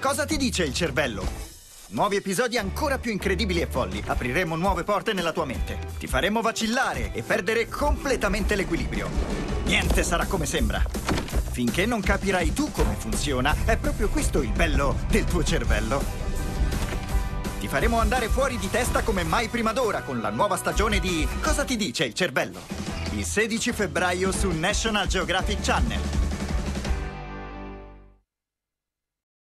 Cosa ti dice il cervello? Nuovi episodi ancora più incredibili e folli. Apriremo nuove porte nella tua mente. Ti faremo vacillare e perdere completamente l'equilibrio. Niente sarà come sembra. Finché non capirai tu come funziona, è proprio questo il bello del tuo cervello. Ti faremo andare fuori di testa come mai prima d'ora con la nuova stagione di Cosa ti dice il cervello? Il 16 febbraio su National Geographic Channel.